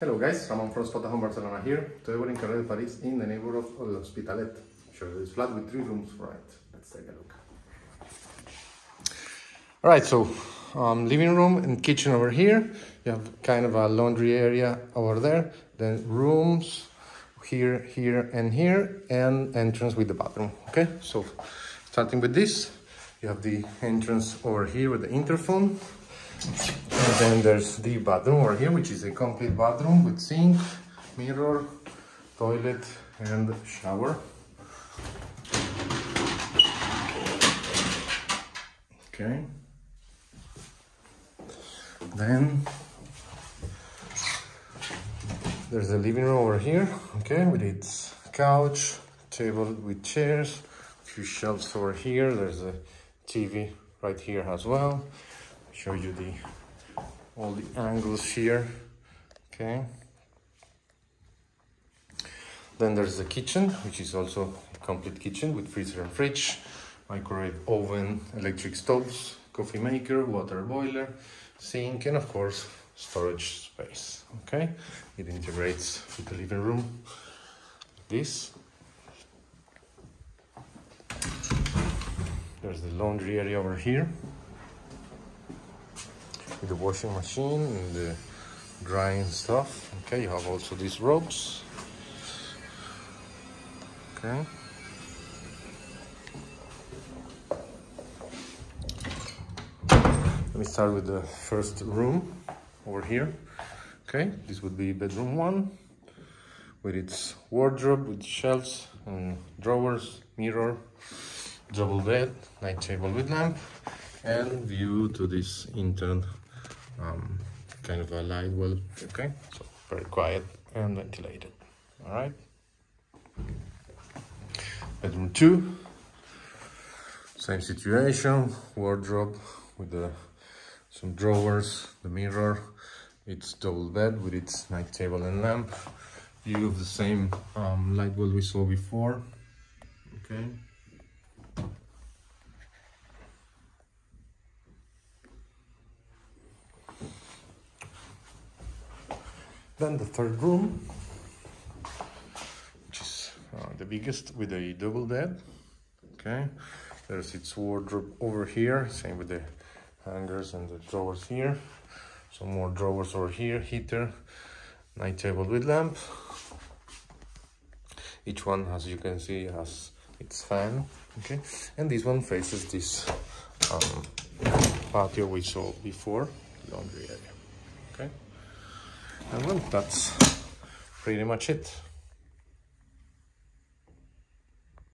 Hello guys, Ramon from Spotahome Barcelona here. Today we're in Carrer de Paris in the neighborhood of L'Hospitalet. Show you this flat with three rooms, right? Let's take a look. Alright, so um, living room and kitchen over here. You have kind of a laundry area over there. Then rooms here, here and here and entrance with the bathroom. Okay, so starting with this, you have the entrance over here with the interphone. And then there's the bathroom over here, which is a complete bathroom with sink, mirror, toilet, and shower. Okay. Then there's the living room over here, okay, with its couch, table with chairs, a few shelves over here. There's a TV right here as well show you the all the angles here okay? Then there's the kitchen which is also a complete kitchen with freezer and fridge microwave oven electric stoves coffee maker water boiler sink and of course storage space okay? It integrates with the living room this. There's the laundry area over here with the washing machine and the drying stuff. Okay you have also these ropes. Okay. Let me start with the first room over here. Okay this would be bedroom one with its wardrobe with shelves and drawers mirror double bed night table with lamp and view to this intern um, kind of a light well okay? So very quiet and ventilated all right? Bedroom two same situation wardrobe with the some drawers the mirror it's double bed with its night table and lamp view of the same um, light well we saw before okay Then the third room, which is uh, the biggest with a double bed. Okay, there's its wardrobe over here, same with the hangers and the drawers here. Some more drawers over here, heater, night table with lamp. Each one, as you can see, has its fan. Okay, and this one faces this um, patio we saw before, laundry area. Okay. And well, that's pretty much it.